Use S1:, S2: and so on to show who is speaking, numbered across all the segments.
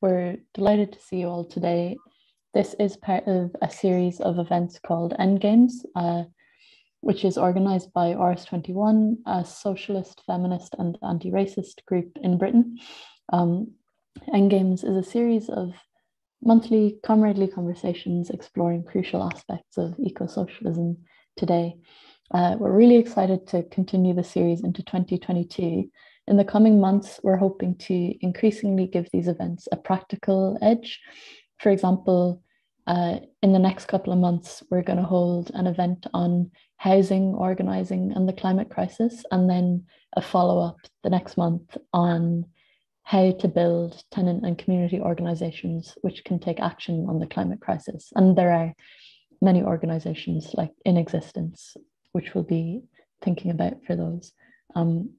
S1: we're delighted to see you all today. This is part of a series of events called Endgames, uh, which is organised by RS21, a socialist, feminist, and anti racist group in Britain. Um, Endgames is a series of monthly comradely conversations exploring crucial aspects of eco socialism today. Uh, we're really excited to continue the series into 2022 in the coming months, we're hoping to increasingly give these events a practical edge. For example, uh, in the next couple of months, we're going to hold an event on housing, organising, and the climate crisis, and then a follow up the next month on how to build tenant and community organisations which can take action on the climate crisis. And there are many organisations like in existence which we'll be thinking about for those. Um,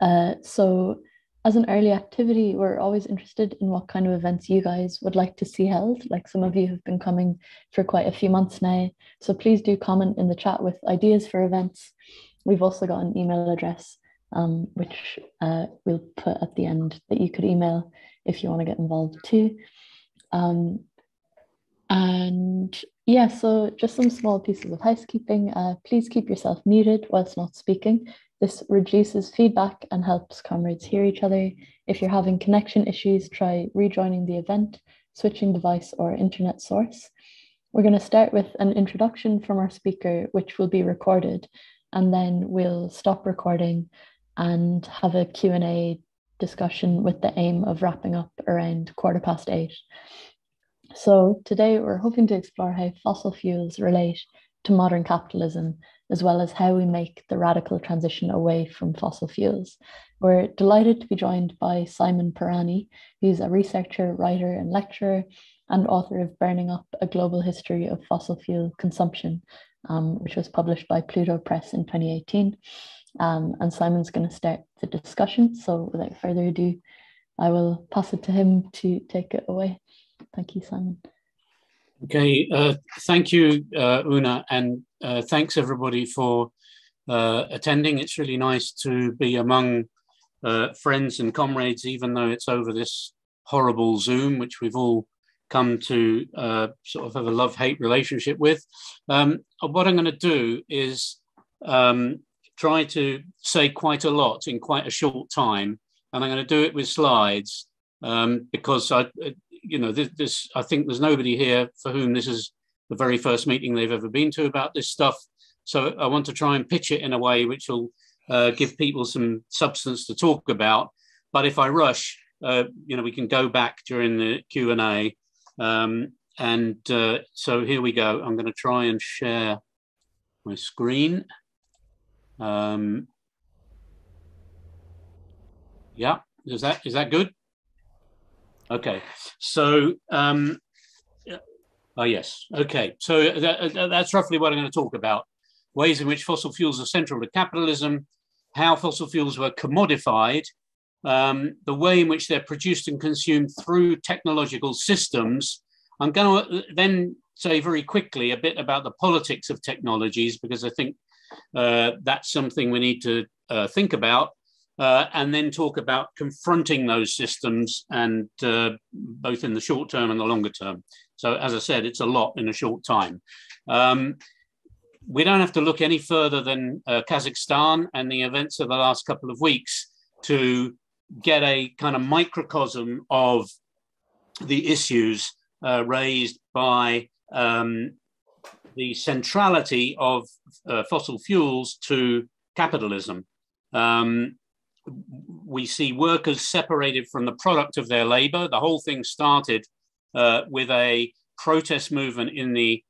S1: uh, so as an early activity, we're always interested in what kind of events you guys would like to see held. Like some of you have been coming for quite a few months now. So please do comment in the chat with ideas for events. We've also got an email address, um, which uh, we'll put at the end that you could email if you want to get involved too. Um, and yeah, so just some small pieces of housekeeping. Uh, please keep yourself muted whilst not speaking. This reduces feedback and helps comrades hear each other. If you're having connection issues, try rejoining the event, switching device or internet source. We're going to start with an introduction from our speaker, which will be recorded, and then we'll stop recording and have a Q&A discussion with the aim of wrapping up around quarter past eight. So today we're hoping to explore how fossil fuels relate to modern capitalism as well as how we make the radical transition away from fossil fuels. We're delighted to be joined by Simon Pirani, who's a researcher, writer, and lecturer, and author of Burning Up A Global History of Fossil Fuel Consumption, um, which was published by Pluto Press in 2018. Um, and Simon's going to start the discussion. So without further ado, I will pass it to him to take it away. Thank you, Simon.
S2: Okay, uh, thank you, uh, Una, and uh, thanks everybody for uh, attending. It's really nice to be among uh, friends and comrades, even though it's over this horrible Zoom, which we've all come to uh, sort of have a love-hate relationship with. Um, what I'm going to do is um, try to say quite a lot in quite a short time, and I'm going to do it with slides um, because I, you know, this, this, I think there's nobody here for whom this is the very first meeting they've ever been to about this stuff. So I want to try and pitch it in a way which will uh, give people some substance to talk about. But if I rush, uh, you know, we can go back during the Q and A. Um, and uh, so here we go. I'm going to try and share my screen. Um, yeah, is that is that good? Okay, so um, oh yes, okay. So that, that's roughly what I'm going to talk about: ways in which fossil fuels are central to capitalism, how fossil fuels were commodified, um, the way in which they're produced and consumed through technological systems. I'm going to then say very quickly a bit about the politics of technologies because I think uh, that's something we need to uh, think about uh, and then talk about confronting those systems and uh, both in the short term and the longer term. So as I said, it's a lot in a short time. Um, we don't have to look any further than uh, Kazakhstan and the events of the last couple of weeks to get a kind of microcosm of the issues uh, raised by um, the centrality of uh, fossil fuels to capitalism. Um, we see workers separated from the product of their labor. The whole thing started uh, with a protest movement in the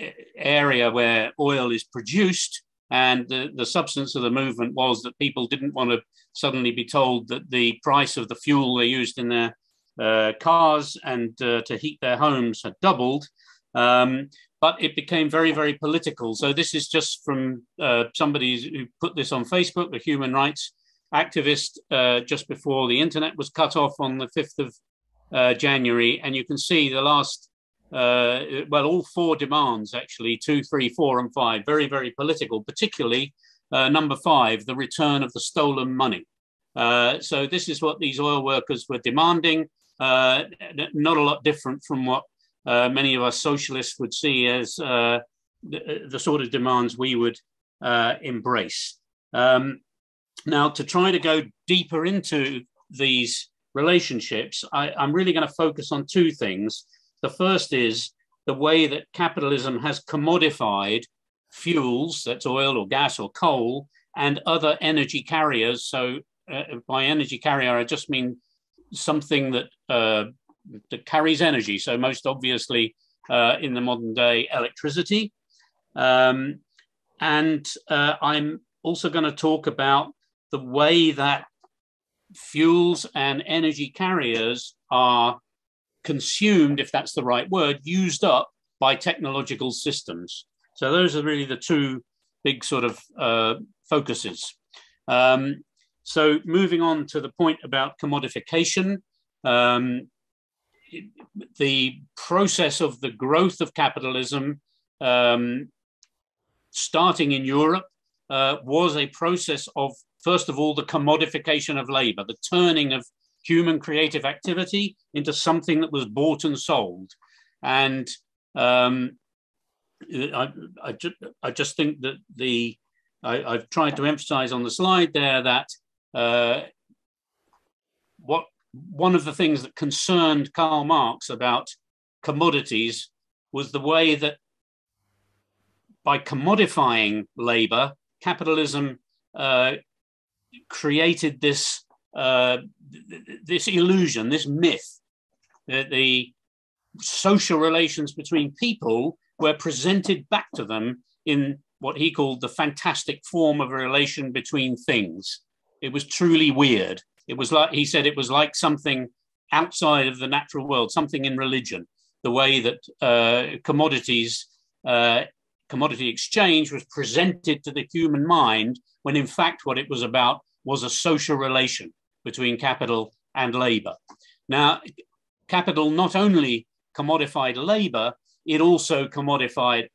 S2: uh, area where oil is produced. And the, the substance of the movement was that people didn't want to suddenly be told that the price of the fuel they used in their uh, cars and uh, to heat their homes had doubled. Um, but it became very, very political. So this is just from uh, somebody who put this on Facebook, a human rights activist uh, just before the internet was cut off on the 5th of uh, January. And you can see the last, uh, well, all four demands actually two, three, four, and five, very, very political, particularly uh, number five, the return of the stolen money. Uh, so this is what these oil workers were demanding. uh, not a lot different from what many of us socialists would see as the, the, sort of demands we would embrace. Um, now, to try to go deeper into these relationships, I, I'm really going to focus on two things. The first is the way that capitalism has commodified fuels, that's oil or gas or coal, and other energy carriers. So, uh, by energy carrier, I just mean something that uh, that carries energy. So, most obviously, uh, in the modern day, electricity. Um, and uh, I'm also going to talk about the way that fuels and energy carriers are consumed, if that's the right word, used up by technological systems. So those are really the two big sort of uh, focuses. Um, so moving on to the point about commodification, um, the process of the growth of capitalism um, starting in Europe uh, was a process of, first of all, the commodification of labor, the turning of human creative activity into something that was bought and sold. And um, I, I, ju- I, just think that the I, have tried to emphasize on the slide there that uh, what one of the things that concerned Karl Marx about commodities was the way that by commodifying labor, capitalism uh, created this uh, this illusion, this myth that the social relations between people were presented back to them in what he called the fantastic form of a relation between things. It was truly weird. It was like, he said, it was like something outside of the natural world, something in religion, the way that uh, commodities, uh, commodity exchange was presented to the human mind, when in fact what it was about was a social relation between capital and labor. Now, capital not only commodified labor, it also commodified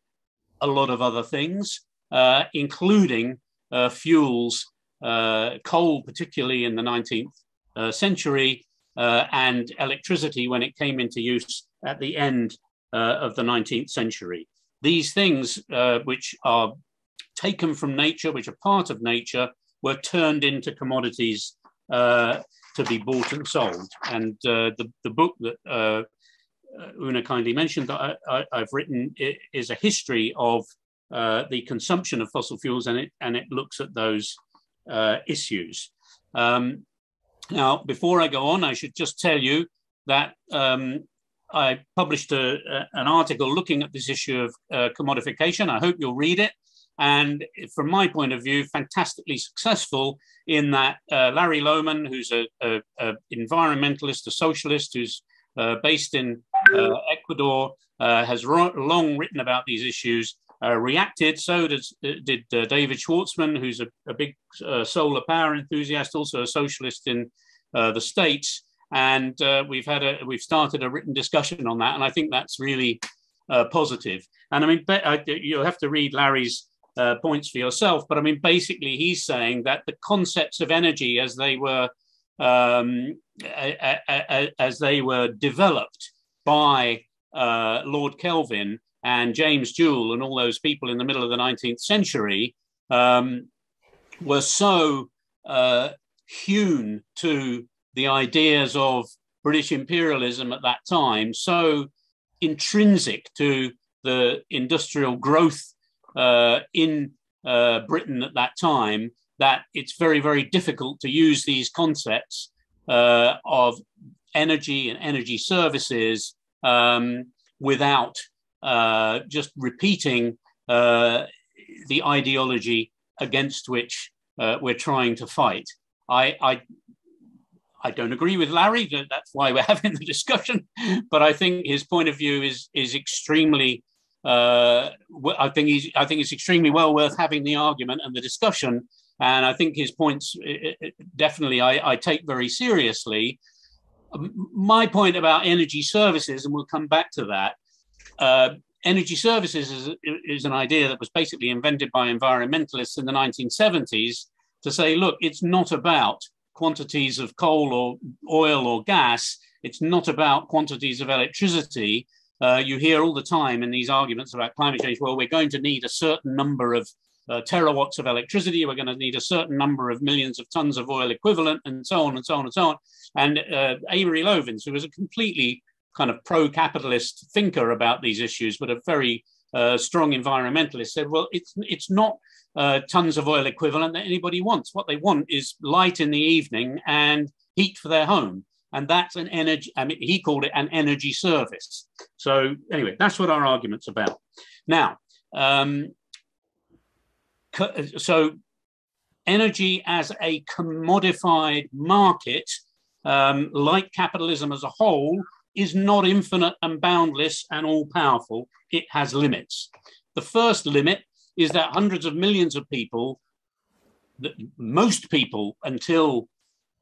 S2: a lot of other things, uh, including uh, fuels, uh, coal, particularly in the 19th uh, century, uh, and electricity when it came into use at the end uh, of the 19th century. These things, which are taken from nature, which are part of nature, were turned into commodities to be bought and sold. And the, the book that uh, Una kindly mentioned that I, have written is a history of uh, the consumption of fossil fuels, and it and it looks at those uh, issues. Um, now, before I go on, I should just tell you that um, I published a, a, an article looking at this issue of uh, commodification. I hope you'll read it. And from my point of view, fantastically successful in that uh, Larry Lohmann, who's an a, a environmentalist, a socialist, who's uh, based in uh, Ecuador, uh, has ro- long written about these issues, reacted. So does, did David Schwartzman, who's a big solar power enthusiast, also a socialist in the States. And we've had a we've started a written discussion on that, and I think that's really positive. And I mean, you'll have to read Larry's uh, points for yourself. But I mean, basically, he's saying that the concepts of energy as they were um, as they were developed by uh, Lord Kelvin and James Joule and all those people in the middle of the 19th century um, were so uh, hewn to the ideas of British imperialism at that time, so intrinsic to the industrial growth uh, in uh, Britain at that time, that it's very, very difficult to use these concepts uh, of energy and energy services um, without uh, just repeating uh, the ideology against which uh, we're trying to fight. I, I, I don't agree with Larry. That's why we're having the discussion. But I think his point of view is is extremely. Uh, I think he's. I think it's extremely well worth having the argument and the discussion and I think his points definitely I, I take very seriously. My point about energy services, and we'll come back to that. Uh, energy services is, is an idea that was basically invented by environmentalists in the 1970s to say, look, it's not about quantities of coal or oil or gas. It's not about quantities of electricity. Uh, you hear all the time in these arguments about climate change, well, we're going to need a certain number of uh, terawatts of electricity, we're going to need a certain number of millions of tons of oil equivalent, and so on and so on and so on. And uh, Amory Lovins, who was a completely kind of pro capitalist thinker about these issues, but a very uh, strong environmentalist, said, well, it's, it's not uh, tons of oil equivalent that anybody wants. What they want is light in the evening and heat for their home. And that's an energy, I mean, he called it an energy service. So, anyway, that's what our argument's about. Now, um, so energy as a commodified market, um, like capitalism as a whole, is not infinite and boundless and all powerful. It has limits. The first limit is that hundreds of millions of people, most people until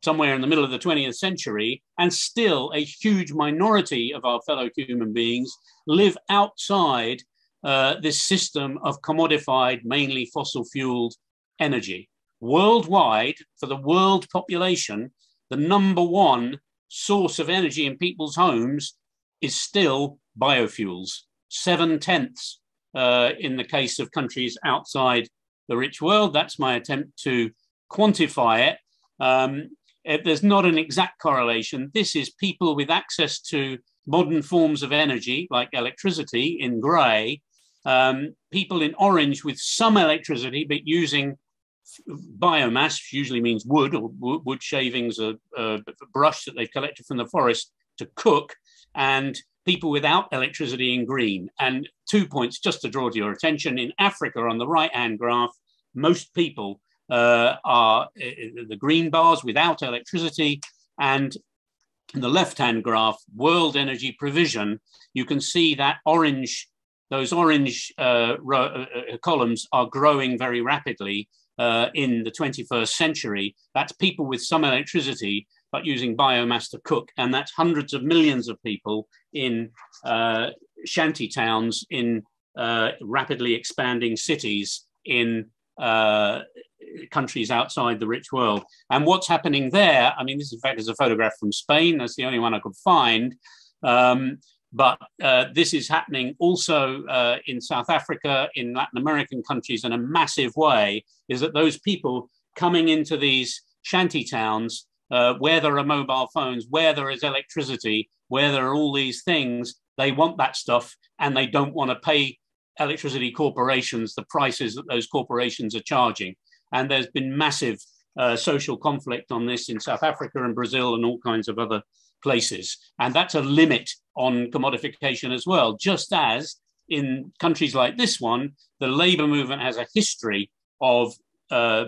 S2: somewhere in the middle of the 20th century, and still a huge minority of our fellow human beings live outside uh, this system of commodified, mainly fossil fueled energy. Worldwide, for the world population, the number one source of energy in people's homes is still biofuels, seven tenths uh, in the case of countries outside the rich world. That's my attempt to quantify it. Um, it. There's not an exact correlation. This is people with access to modern forms of energy, like electricity in grey, um, people in orange with some electricity, but using biomass, usually means wood or wood shavings, a, a brush that they've collected from the forest to cook, and people without electricity in green. And two points just to draw to your attention in Africa on the right hand graph, most people uh, are uh, the green bars without electricity. And in the left hand graph, world energy provision, you can see that orange, those orange uh, uh, uh, columns are growing very rapidly. Uh, in the 21st century, that's people with some electricity but using biomass to cook. And that's hundreds of millions of people in uh, shanty towns, in uh, rapidly expanding cities, in uh, countries outside the rich world. And what's happening there, I mean, this in fact is a photograph from Spain. That's the only one I could find. Um, but uh, this is happening also uh, in South Africa, in Latin American countries in a massive way, is that those people coming into these shanty towns uh, where there are mobile phones, where there is electricity, where there are all these things, they want that stuff and they don't want to pay electricity corporations the prices that those corporations are charging. And there's been massive uh, social conflict on this in South Africa and Brazil and all kinds of other places. And that's a limit on commodification as well, just as in countries like this one, the labor movement has a history of uh,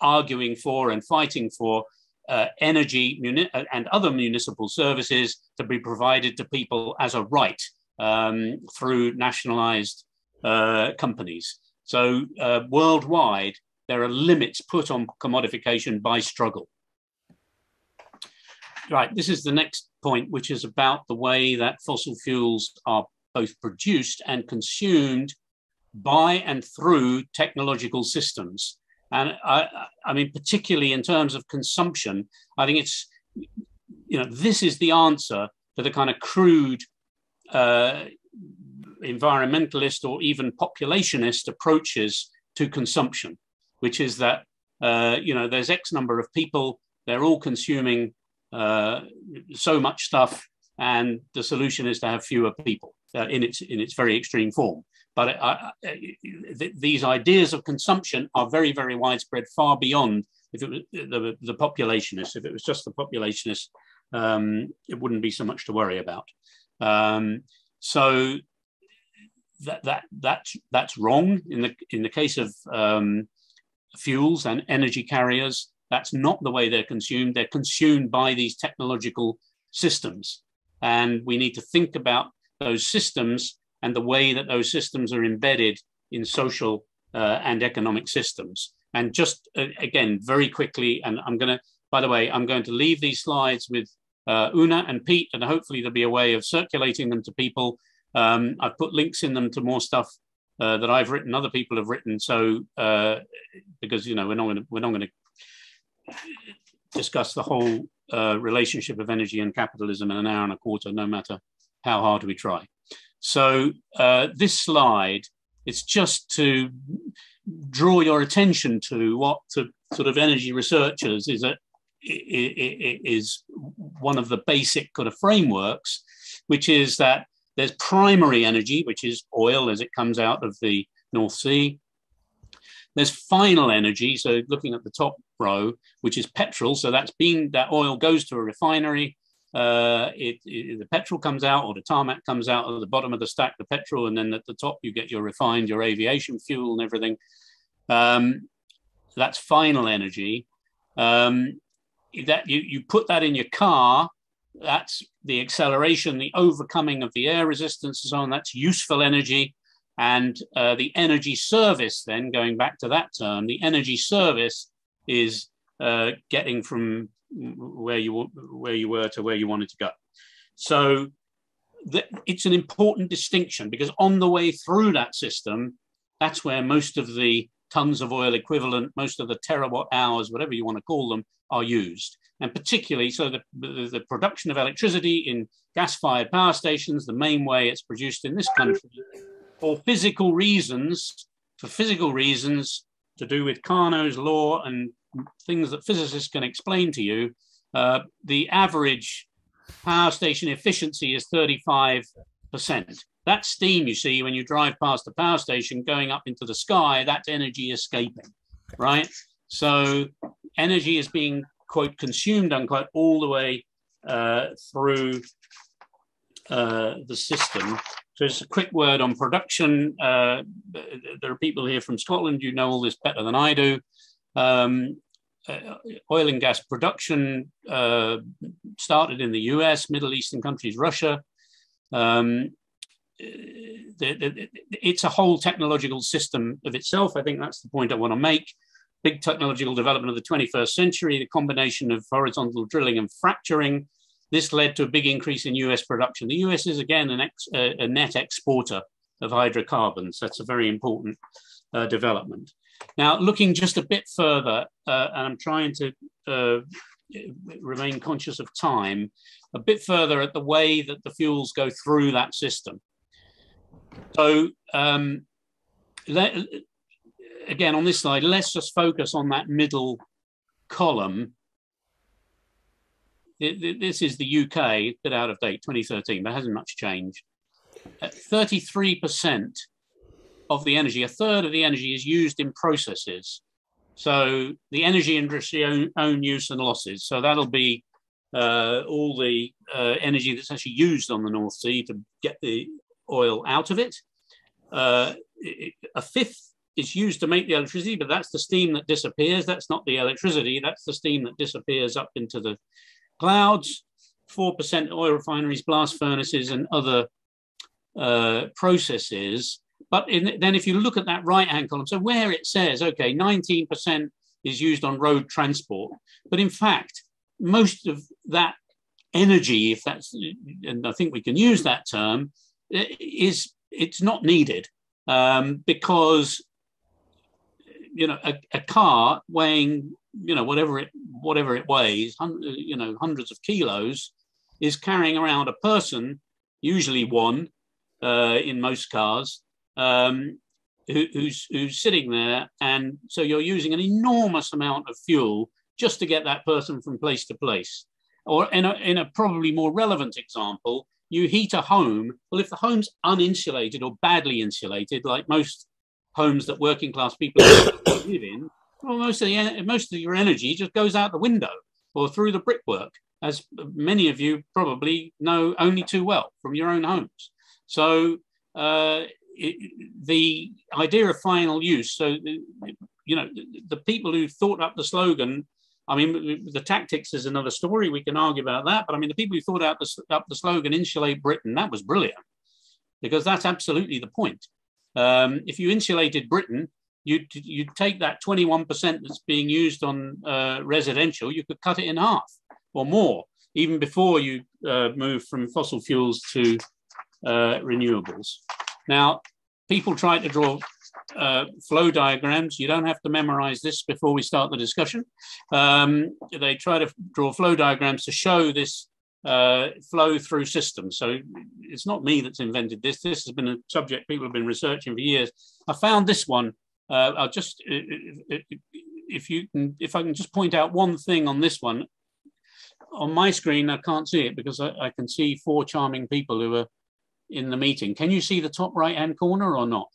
S2: arguing for and fighting for uh, energy muni- uh, and other municipal services to be provided to people as a right um, through nationalized uh, companies. So, uh, worldwide, there are limits put on commodification by struggle. Right, this is the next point, which is about the way that fossil fuels are both produced and consumed by and through technological systems. And I, I mean, particularly in terms of consumption, I think it's, you know, this is the answer to the kind of crude uh, environmentalist or even populationist approaches to consumption, which is that, uh, you know, there's X number of people, they're all consuming uh, so much stuff, and the solution is to have fewer people uh, in, its, in its very extreme form. But uh, th these ideas of consumption are very, very widespread, far beyond if it was the, the populationists. If it was just the populationists, um, it wouldn't be so much to worry about. Um, so that that that's that's wrong in the in the case of um, fuels and energy carriers. That's not the way they're consumed. They're consumed by these technological systems, and we need to think about those systems and the way that those systems are embedded in social uh, and economic systems. And just uh, again, very quickly, and I'm going to, by the way, I'm going to leave these slides with uh, Una and Pete, and hopefully there'll be a way of circulating them to people. Um, I've put links in them to more stuff uh, that I've written, other people have written. So uh, because you know we're not going to we're not going to discuss the whole uh, relationship of energy and capitalism in an hour and a quarter, no matter how hard we try. So uh, this slide, it's just to draw your attention to what sort of energy researchers is is one of the basic kind of frameworks, which is that there's primary energy, which is oil as it comes out of the North Sea. There's final energy, so looking at the top row, which is petrol. So that's being that oil goes to a refinery. Uh, it, it, the petrol comes out, or the tarmac comes out at the bottom of the stack, the petrol, and then at the top you get your refined, your aviation fuel, and everything. Um, that's final energy. Um, that you, you put that in your car, that's the acceleration, the overcoming of the air resistance and so on. That's useful energy. And uh, the energy service, then going back to that term, the energy service is uh, getting from where you where you were to where you wanted to go. So the, it's an important distinction because on the way through that system, that's where most of the tons of oil equivalent, most of the terawatt hours, whatever you want to call them, are used. And particularly, so the, the, the production of electricity in gas fired power stations, the main way it's produced in this country, for physical reasons, for physical reasons to do with Carnot's law and things that physicists can explain to you, uh, the average power station efficiency is 35%. That steam you see when you drive past the power station going up into the sky, that's energy escaping, right? So energy is being, quote, consumed, unquote, all the way uh, through uh, the system. So just a quick word on production. Uh, there are people here from Scotland, you know all this better than I do. Um, uh, oil and gas production uh, started in the US, Middle Eastern countries, Russia. Um, the, the, it's a whole technological system of itself. I think that's the point I want to make. Big technological development of the 21st century, the combination of horizontal drilling and fracturing. This led to a big increase in US production. The US is again ex, uh, a net exporter of hydrocarbons. That's a very important uh, development. Now, looking just a bit further, uh, and I'm trying to uh, remain conscious of time, a bit further at the way that the fuels go through that system. So, um, let, again, on this slide, let's just focus on that middle column. It, it, this is the UK, bit out of date, 2013, but hasn't much changed. 33% of the energy, a third of the energy is used in processes. So the energy industry own, own use and losses. So that'll be uh, all the uh, energy that's actually used on the North Sea to get the oil out of it. Uh, a fifth is used to make the electricity, but that's the steam that disappears. That's not the electricity. That's the steam that disappears up into the clouds. 4% oil refineries, blast furnaces, and other uh, processes but in, then if you look at that right hand column, so where it says, okay, 19% is used on road transport, but in fact, most of that energy, if that's, and I think we can use that term, is it's not needed um, because you know a, a, car weighing you know whatever it whatever it weighs, you know hundreds of kilos, is carrying around a person, usually one uh, in most cars, um, who, who's, who's sitting there. And so you're using an enormous amount of fuel just to get that person from place to place. Or in a, in a probably more relevant example, you heat a home. Well, if the home's uninsulated or badly insulated, like most homes that working class people live in, well, most of the most of your energy just goes out the window or through the brickwork, as many of you probably know only too well from your own homes. So uh, the idea of final use. So, you know, the people who thought up the slogan. I mean, the tactics is another story. We can argue about that. But I mean, the people who thought out the, up the slogan "Insulate Britain" that was brilliant, because that's absolutely the point. Um, if you insulated Britain, you'd you'd take that 21% that's being used on uh, residential, you could cut it in half or more, even before you uh, move from fossil fuels to uh, renewables. Now, people try to draw uh, flow diagrams. You don't have to memorize this before we start the discussion. Um, they try to draw flow diagrams to show this uh, flow through systems. So it's not me that's invented this. This has been a subject people have been researching for years. I found this one. Uh, I'll just if you can, if I can just point out one thing on this one. On my screen, I can't see it because I, I can see four charming people who are in the meeting. Can you see the top right hand corner or not?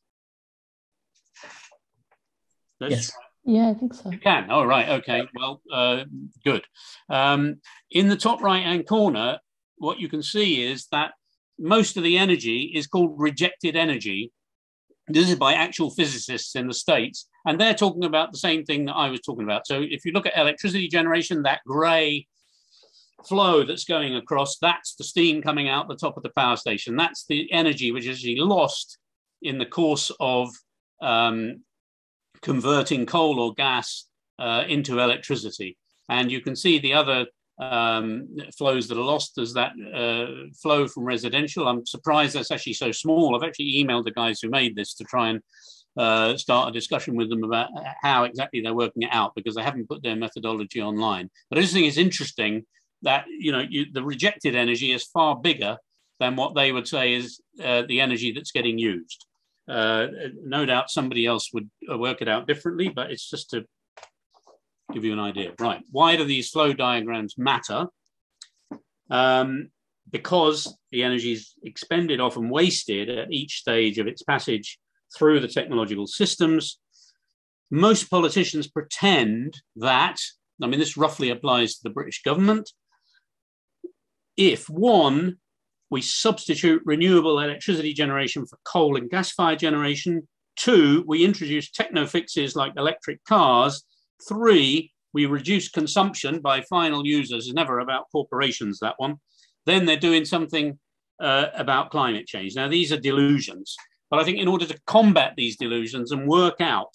S1: Let's yes. Yeah, I think so.
S2: You can. All oh, right. Okay. Well, uh, good. Um, in the top right hand corner, what you can see is that most of the energy is called rejected energy. This is by actual physicists in the States, and they're talking about the same thing that I was talking about. So if you look at electricity generation, that gray flow that's going across, that's the steam coming out the top of the power station. That's the energy which is actually lost in the course of um, converting coal or gas uh, into electricity. And you can see the other um, flows that are lost as that uh, flow from residential. I'm surprised that's actually so small. I've actually emailed the guys who made this to try and uh, start a discussion with them about how exactly they're working it out because they haven't put their methodology online. But I just think it's interesting that you know you, the rejected energy is far bigger than what they would say is uh, the energy that's getting used. Uh, no doubt somebody else would uh, work it out differently, but it's just to give you an idea. Right, why do these flow diagrams matter? Um, because the energy is expended, often wasted at each stage of its passage through the technological systems. Most politicians pretend that, I mean, this roughly applies to the British government. If one, we substitute renewable electricity generation for coal and gas fired generation. Two, we introduce techno fixes like electric cars. Three, we reduce consumption by final users. It's never about corporations, that one. Then they're doing something uh, about climate change. Now, these are delusions. But I think in order to combat these delusions and work out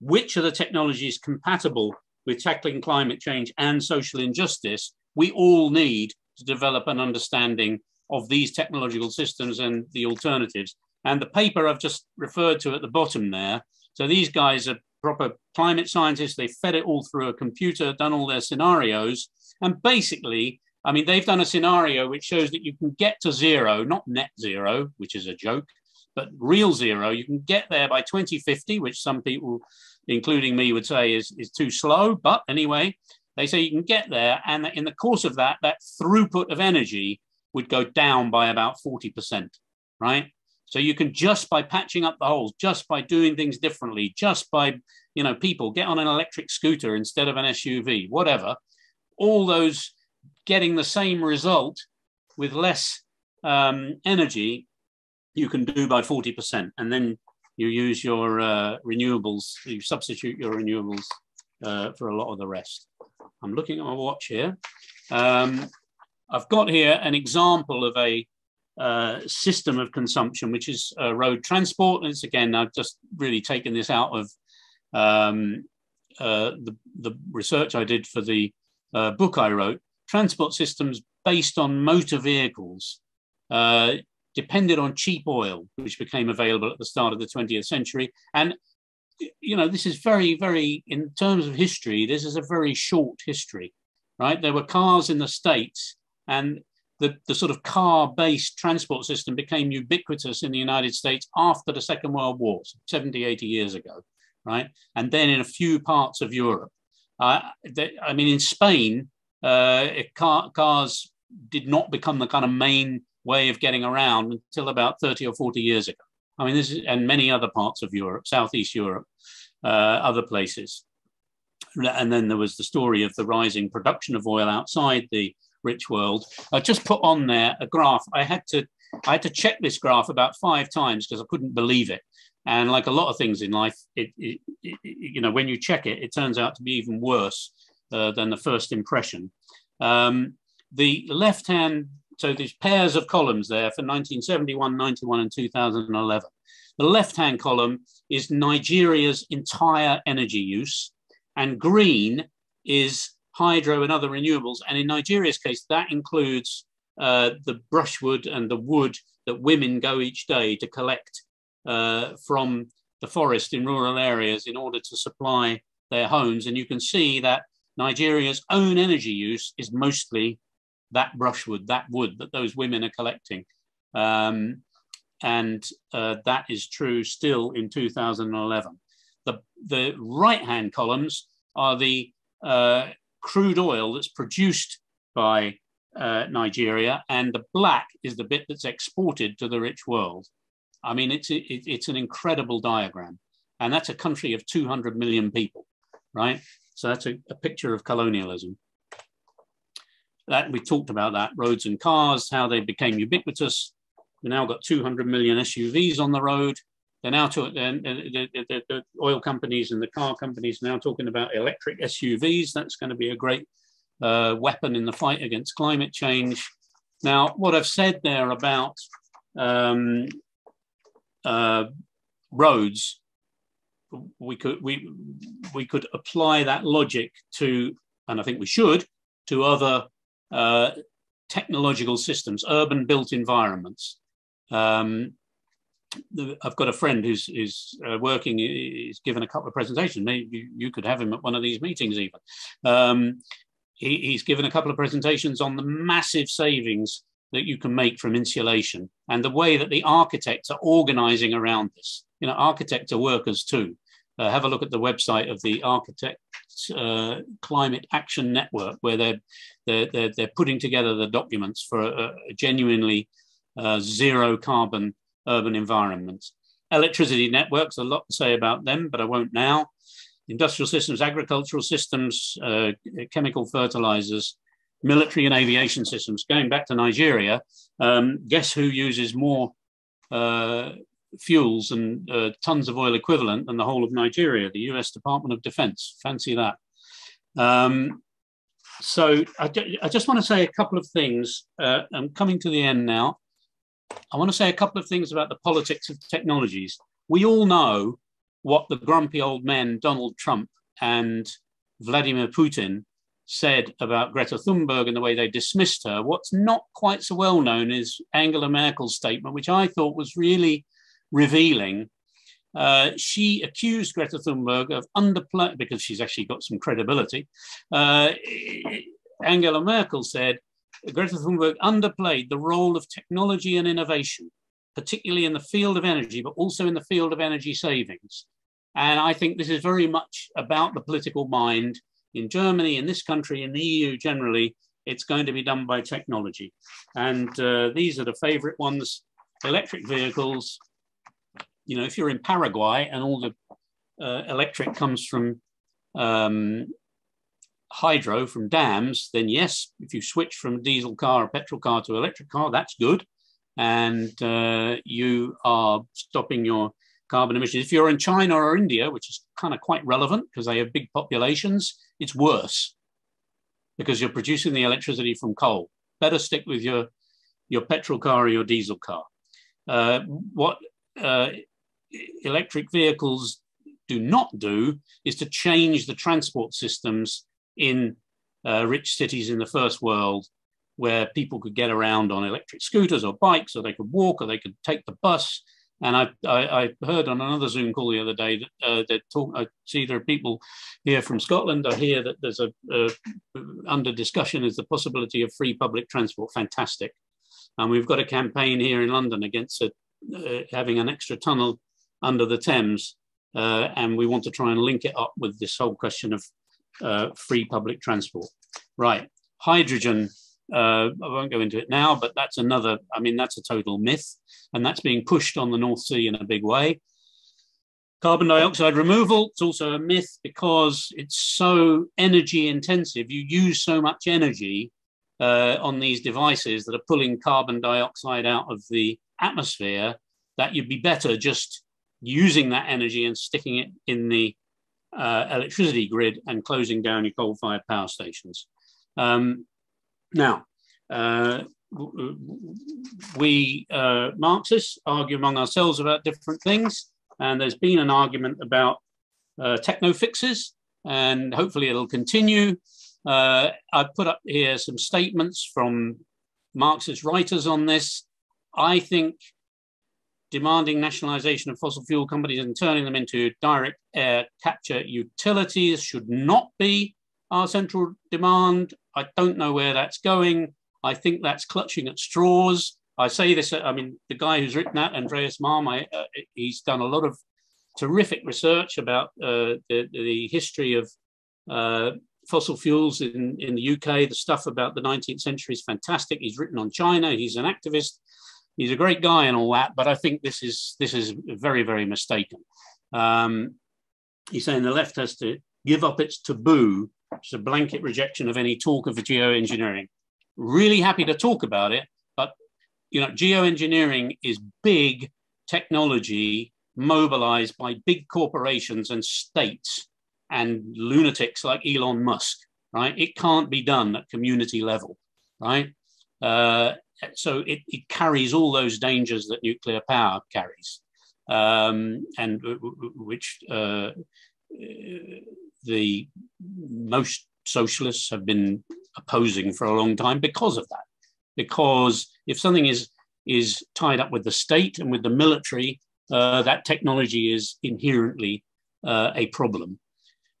S2: which of the technologies compatible with tackling climate change and social injustice, we all need to develop an understanding of these technological systems and the alternatives. And the paper I've just referred to at the bottom there. So these guys are proper climate scientists. They fed it all through a computer, done all their scenarios. And basically, I mean, they've done a scenario which shows that you can get to zero, not net zero, which is a joke, but real zero. You can get there by 2050, which some people, including me, would say is, is too slow. But anyway, they say you can get there. And in the course of that, that throughput of energy would go down by about 40%, right? So you can just by patching up the holes, just by doing things differently, just by, you know, people get on an electric scooter instead of an SUV, whatever, all those getting the same result with less um, energy, you can do by 40%. And then you use your uh, renewables, you substitute your renewables uh, for a lot of the rest. I'm looking at my watch here. Um, I've got here an example of a uh, system of consumption, which is uh, road transport. And it's again, I've just really taken this out of um, uh, the, the research I did for the uh, book I wrote. Transport systems based on motor vehicles uh, depended on cheap oil, which became available at the start of the 20th century. And you know, this is very, very, in terms of history, this is a very short history, right? There were cars in the States and the, the sort of car based transport system became ubiquitous in the United States after the Second World War, 70, 80 years ago, right? And then in a few parts of Europe. Uh, they, I mean, in Spain, uh, car, cars did not become the kind of main way of getting around until about 30 or 40 years ago. I mean, this is, and many other parts of Europe, Southeast Europe, uh, other places. And then there was the story of the rising production of oil outside the rich world. I just put on there a graph. I had to I had to check this graph about five times because I couldn't believe it. And like a lot of things in life, it, it, it you know when you check it, it turns out to be even worse uh, than the first impression. Um, the left hand, so there's pairs of columns there for 1971, 91, and 2011. The left hand column is Nigeria's entire energy use, and green is hydro and other renewables. And in Nigeria's case, that includes uh, the brushwood and the wood that women go each day to collect uh, from the forest in rural areas in order to supply their homes. And you can see that Nigeria's own energy use is mostly that brushwood, that wood that those women are collecting. Um, and uh, that is true still in 2011. The, the right hand columns are the uh, crude oil that's produced by uh, Nigeria, and the black is the bit that's exported to the rich world. I mean, it's, it, it's an incredible diagram. And that's a country of 200 million people, right? So that's a, a picture of colonialism. That we talked about that roads and cars, how they became ubiquitous. We've now got 200 million SUVs on the road. They're now talking, the, the, the, oil companies and the car companies now talking about electric SUVs. That's going to be a great uh, weapon in the fight against climate change. Now, what I've said there about um, uh, roads, we could we we could apply that logic to, and I think we should, to other uh, technological systems, urban built environments. Um, I've got a friend who's, who's uh, working, he's given a couple of presentations. Maybe you, could have him at one of these meetings, even. Um, he, he's given a couple of presentations on the massive savings that you can make from insulation and the way that the architects are organizing around this. You know, architects are workers too. Uh, have a look at the website of the Architect uh, Climate Action Network, where they're, they're, they're, they're, putting together the documents for a, a genuinely uh, zero carbon urban environment. Electricity networks, a lot to say about them, but I won't now industrial systems, agricultural systems, uh, chemical fertilizers, military and aviation systems. Going back to Nigeria, um, guess who uses more uh, fuels and uh, tons of oil equivalent than the whole of Nigeria? The US Department of Defense. Fancy that. Um, so I, I, just want to say a couple of things. Uh, I'm coming to the end now. I want to say a couple of things about the politics of technologies. We all know what the grumpy old men, Donald Trump and Vladimir Putin, said about Greta Thunberg and the way they dismissed her. What's not quite so well known is Angela Merkel's statement, which I thought was really revealing. Uh, she accused Greta Thunberg of underplaying, because she's actually got some credibility. Uh, Angela Merkel said Greta Thunberg underplayed the role of technology and innovation, particularly in the field of energy, but also in the field of energy savings. And I think this is very much about the political mind in Germany, in this country, in the EU generally. It's going to be done by technology. And uh, these are the favorite ones electric vehicles. You know, if you're in Paraguay and all the uh, electric comes from um, hydro, from dams, then yes, if you switch from a diesel car or petrol car to an electric car, that's good. And uh, you are stopping your carbon emissions. If you're in China or India, which is kind of quite relevant because they have big populations, it's worse because you're producing the electricity from coal. Better stick with your, your petrol car or your diesel car. Uh, what uh, electric vehicles do not do is to change the transport systems in uh, rich cities in the first world where people could get around on electric scooters or bikes, or they could walk, or they could take the bus, and I, I, I, heard on another Zoom call the other day that, uh, talk, I see there are people here from Scotland. I hear that there's a, under discussion is the possibility of free public transport. Fantastic. And we've got a campaign here in London against a, uh, having an extra tunnel under the Thames. Uh, and we want to try and link it up with this whole question of uh, free public transport. Right. Hydrogen uh, I won't go into it now, but that's another, I mean, that's a total myth. And that's being pushed on the North Sea in a big way. Carbon dioxide removal, it's also a myth because it's so energy intensive. You use so much energy uh, on these devices that are pulling carbon dioxide out of the atmosphere that you'd be better just using that energy and sticking it in the uh, electricity grid and closing down your coal fired power stations. Um, now, uh, we uh, Marxists argue among ourselves about different things, and there's been an argument about uh, techno fixes, and hopefully it'll continue. Uh, I've put up here some statements from Marxist writers on this. I think demanding nationalization of fossil fuel companies and turning them into direct air capture utilities should not be our central demand. I don't know where that's going. I think that's clutching at straws. I say this, I mean, the guy who's written that, Andreas Malm, I, uh, he's done a lot of terrific research about uh, the, the, history of uh, fossil fuels in, in the UK. The stuff about the 19th century is fantastic. He's written on China. He's an activist. He's a great guy and all that. But I think this is this is very very mistaken. Um, he's saying the left has to give up its taboo, it's a blanket rejection of any talk of geoengineering. Really happy to talk about it, but you know, geoengineering is big technology mobilized by big corporations and states and lunatics like Elon Musk, right? It can't be done at community level, right? Uh, so it, it, carries all those dangers that nuclear power carries, um, and which uh, the most socialists have been opposing for a long time because of that. Because if something is is tied up with the state and with the military, uh, that technology is inherently uh, a problem.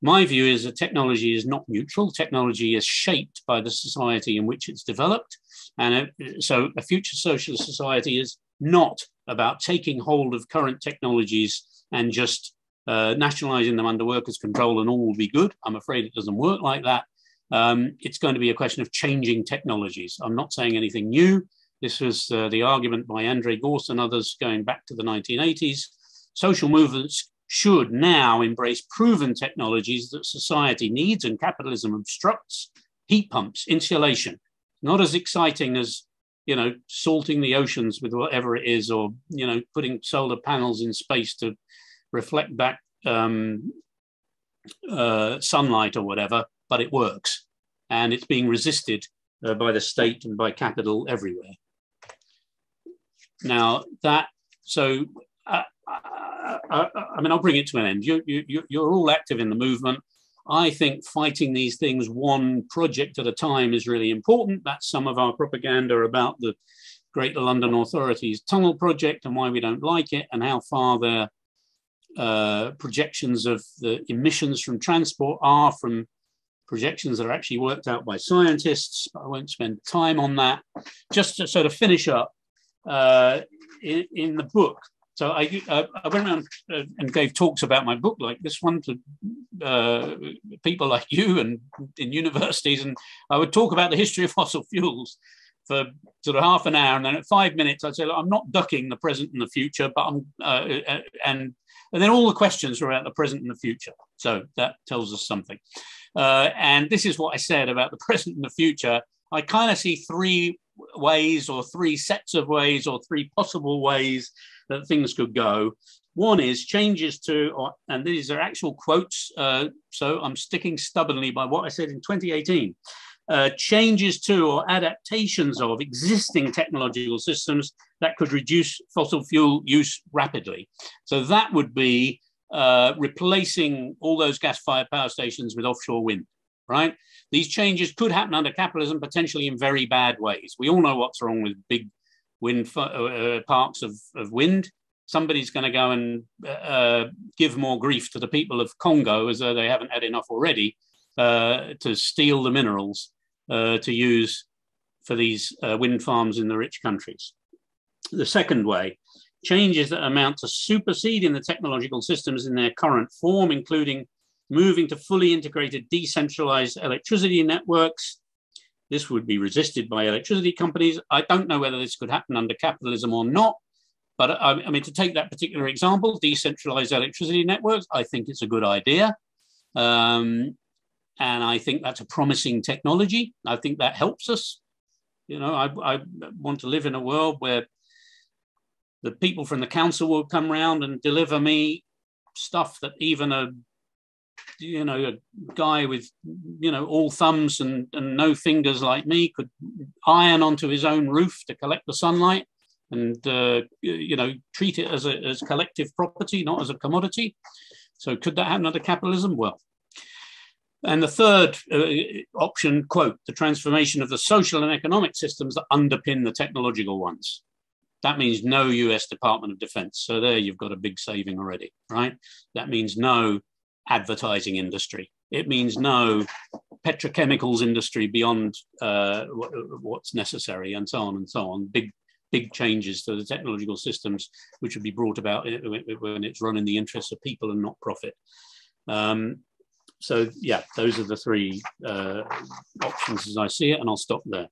S2: My view is that technology is not neutral. Technology is shaped by the society in which it's developed. And so a future socialist society is not about taking hold of current technologies and just uh, nationalizing them under workers' control and all will be good. I'm afraid it doesn't work like that. Um, it's going to be a question of changing technologies. I'm not saying anything new. This was uh, the argument by Andre Gorz and others going back to the 1980s. Social movements should now embrace proven technologies that society needs and capitalism obstructs heat pumps, insulation. Not as exciting as you know salting the oceans with whatever it is, or you know putting solar panels in space to reflect back um, uh, sunlight or whatever, but it works, and it's being resisted uh, by the state and by capital everywhere. Now that so uh, I, I, mean, I'll bring it to an end. You, you, you're all active in the movement. I think fighting these things one project at a time is really important. That's some of our propaganda about the Greater London Authority's tunnel project and why we don't like it and how far their uh, projections of the emissions from transport are from projections that are actually worked out by scientists. I won't spend time on that. Just to sort of finish up, uh, in, in, the book, so I, uh, I went around and gave talks about my book like this one to uh, people like you and in universities, and I would talk about the history of fossil fuels for sort of half an hour, and then at five minutes I'd say, I'm not ducking the present and the future, but I'm uh, uh, and and then all the questions were about the present and the future. So that tells us something. Uh, and this is what I said about the present and the future. I kind of see three ways, or three sets of ways, or three possible ways that things could go. One is changes to, or, and these are actual quotes, uh, so I'm sticking stubbornly by what I said in 2018. Uh, changes to or adaptations of existing technological systems that could reduce fossil fuel use rapidly. So that would be uh, replacing all those gas fired power stations with offshore wind, right? These changes could happen under capitalism, potentially in very bad ways. We all know what's wrong with big wind uh, uh, parks of, of wind. Somebody's going to go and uh, give more grief to the people of Congo as though they haven't had enough already uh, to steal the minerals uh, to use for these uh, wind farms in the rich countries. The second way, changes that amount to superseding the technological systems in their current form, including moving to fully integrated decentralized electricity networks, this would be resisted by electricity companies. I don't know whether this could happen under capitalism or not. But I, I mean, to take that particular example, decentralized electricity networks, I think it's a good idea. Um, and I think that's a promising technology. I think that helps us. You know, I, I want to live in a world where the people from the council will come around and deliver me stuff that even a you know, a guy with, you know, all thumbs and, and no fingers like me could iron onto his own roof to collect the sunlight and, uh, you know, treat it as a as collective property, not as a commodity. So could that happen under capitalism? Well, and the third uh, option, quote, the transformation of the social and economic systems that underpin the technological ones. That means no US Department of Defense. So there you've got a big saving already, right? That means no advertising industry. It means no petrochemicals industry beyond uh, what's necessary and so on and so on. Big big changes to the technological systems which would be brought about when it's run in the interests of people and not profit. Um, so yeah, those are the three uh, options as I see it, and I'll stop there.